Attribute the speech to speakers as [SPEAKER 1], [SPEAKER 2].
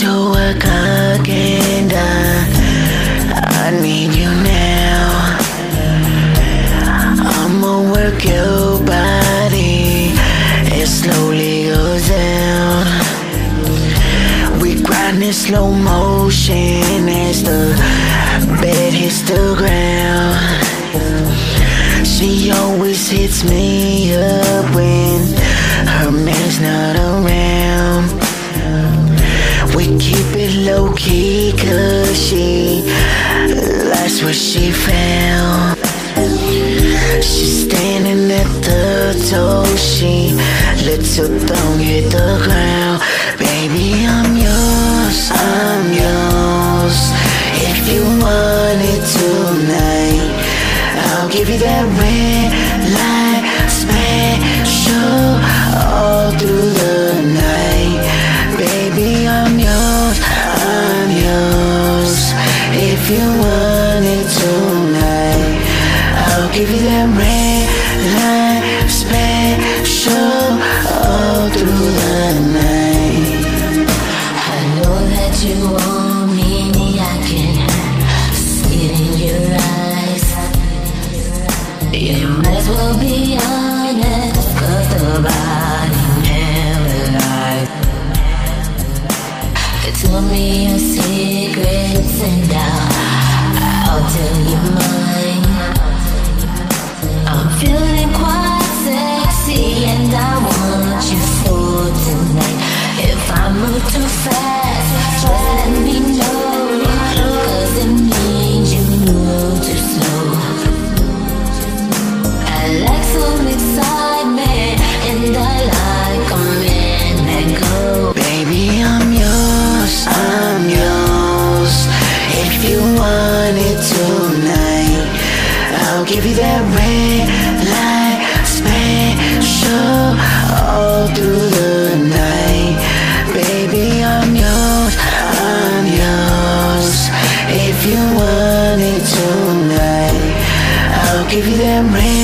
[SPEAKER 1] to work again. I need you now. I'ma work your body. It slowly goes down. We grind in slow motion as the bed hits the ground. She always hits me up when her man's not around. Keep low key cause she likes what she found. She's standing at the door, she her thumb hit the ground. You want it tonight, I'll give you that red light special all through the night.
[SPEAKER 2] I know that you want me, I can see it in your eyes. You might as well be honest, cause the body never lies. Tell me your secrets and I'll, I'll tell you mine. I'm feeling quite give you that red light, special all through the night.
[SPEAKER 1] Baby, I'm yours, I'm yours. If you want it tonight, I'll give you that red.